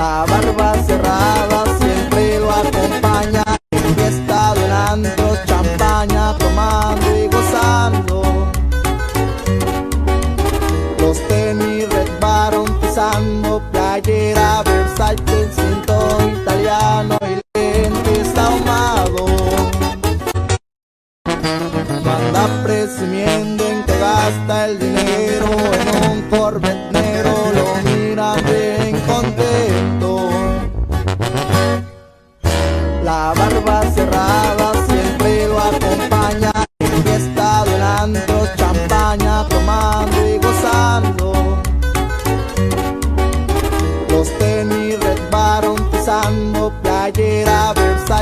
La barba cerrada siempre lo acompaña. En fiesta del antro, champaña tomando y gozando. Los tenis Red Baron pisando Playera Versace, cinto italiano y lentes ahumados Manda presumiendo en que gasta el dinero En un Corvette La barba cerrada siempre lo acompaña. En fiesta del champaña tomando y gozando. Los tenis Red pisando Playera Versace